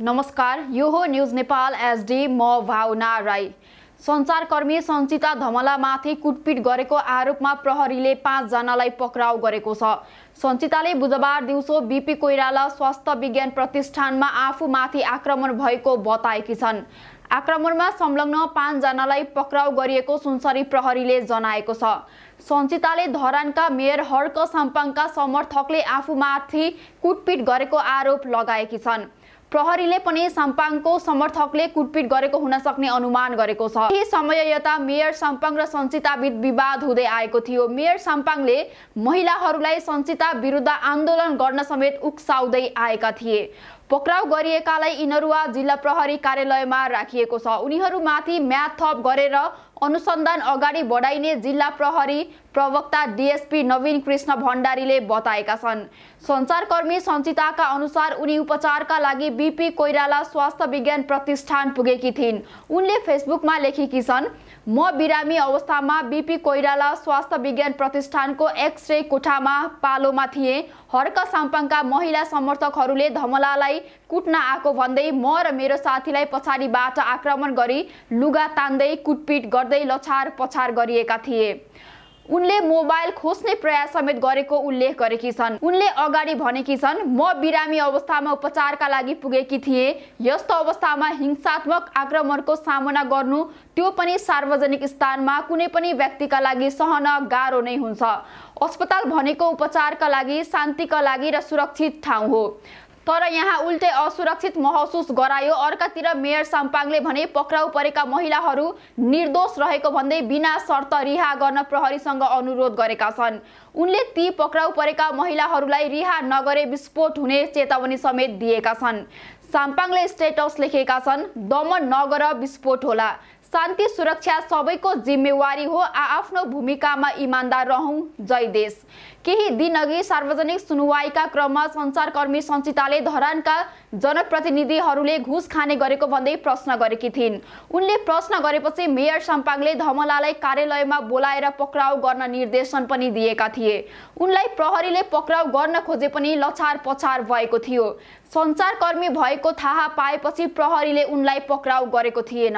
नमस्कार यो हो न्युज नेपाल एसडी म भावना राई। सञ्चारकर्मी सञ्चिता धमलामाथि कुटपिट गरेको आरोपमा प्रहरीले पाँचजनालाई पक्राउ गरेको छ। सञ्चिताले बुधबार दिउँसो बिपी कोइराला स्वास्थ्य विज्ञान प्रतिष्ठानमा आफूमाथि आक्रमण भएको बताएकी छन्। आक्रमणमा संलग्न पाँचजनालाई पक्राउ गरिएको सुनसरी प्रहरीले जनाएको छ। सञ्चिताले धरानका मेयर हर्क साम्पाङका समर्थकले आफूमाथि कुटपिट गरेको आरोप लगाएकी छन्। प्रहरीले पनि साम्पाङको समर्थकले कुटपिट गरेको हुन सक्ने अनुमान गरेको छ। केही समय यता मेयर साम्पाङ र सञ्चिताबीच विवाद हुँदै आएको थियो। मेयर साम्पाङले महिलाहरूलाई सञ्चिता विरुद्ध आन्दोलन गर्न समेत उक्साउँदै आएका थिए। पक्राउ गरिएकालाई इनरुवा जिल्ला प्रहरी कार्यालयमा राखिएको छ। उनीहरूमाथि म्याथ थप गरेर अनुसन्धान अगाडि बढाइने जिल्ला प्रहरी प्रवक्ता डिएसपी नवीन कृष्ण भण्डारीले बताएका छन्। सञ्चारकर्मी सञ्चिताका अनुसार उनी उपचारका लागि बिपी कोइराला स्वास्थ्य विज्ञान प्रतिष्ठान पुगेकी थिइन्। उनले फेसबुकमा लेखेकी छन् म बिरामी अवस्थामा बिपी कोइराला स्वास्थ्य विज्ञान प्रतिष्ठानको एक्सरे कोठामा पालोमा थिएँ। हर्क साम्पाङका महिला समर्थकहरूले धमलालाई कुट्न आएको भन्दै म र मेरो साथीलाई पछाडिबाट आक्रमण गरी लुगा तान्दै कुटपिट गर्दै लछार पछार गरिएका थिए। उनले मोबाइल खोज्ने प्रयास समेत गरेको उल्लेख गरेकी छन्। उनले अगाडि भनेकी छन् म बिरामी अवस्थामा उपचारका लागि पुगेकी थिएँ। यस्तो अवस्थामा हिंसात्मक आक्रमणको सामना गर्नु त्यो पनि सार्वजनिक स्थानमा कुनै पनि व्यक्तिका लागि सहन गाह्रो नै हुन्छ। अस्पताल भनेको उपचारका लागि शान्तिका लागि र सुरक्षित ठाउँ हो। तर यहाँ उल्टै असुरक्षित महसुस गरायो। अर्कातिर मेयर साम्पाङले भने पक्राउ परेका महिलाहरू निर्दोष रहेको भन्दै बिना शर्त रिहा गर्न प्रहरीसँग अनुरोध गरेका छन्। उनले ती पक्राउ परेका महिलाहरूलाई रिहा नगरे विस्फोट हुने चेतावनी समेत दिएका छन्। साम्पाङले स्टेटस लेखेका छन् दमन नगर विस्फोट होला। शान्ति सुरक्षा सबैको जिम्मेवारी हो। आफ्नो भूमिकामा इमान्दार रहौँ। जय देश। केही दिनअघि सार्वजनिक सुनवाईका क्रममा सञ्चारकर्मी सञ्चिताले धरानका जनप्रतिनिधिहरूले घुस खाने गरेको भन्दै प्रश्न गरेकी थिइन्। उनले प्रश्न गरेपछि मेयर साम्पाङले धमलालाई कार्यालयमा बोलाएर पक्राउ गर्न निर्देशन पनि दिएका थिए। उनलाई प्रहरीले पक्राउ गर्न खोजे पनि लछार पछार भएको थियो। सञ्चारकर्मी भएको थाहा पाएपछि प्रहरीले उनलाई पक्राउ गरेको थिएन।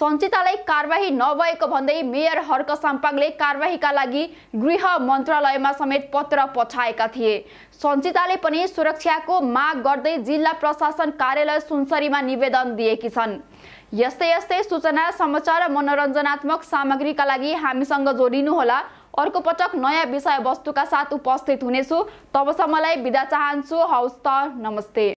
सञ्चितालाई कारवाही नभएको भन्दै मेयर हर्क साम्पाङले कारवाहीका लागि गृह मन्त्रालयमा समेत पत्र पठाएका थिए। सञ्चिताले पनि सुरक्षाको माग गर्दै जिल्ला प्रशासन कार्यालय सुनसरीमा निवेदन दिएकी छन्। यस्तै यस्तै सूचना समाचार र मनोरञ्जनात्मक सामग्रीका लागि हामीसँग जोडिनुहोला। अर्को पटक नयाँ विषयवस्तुका साथ उपस्थित हुनेछु। तबसम्मलाई बिदा चाहन्छु। हौस् त नमस्ते।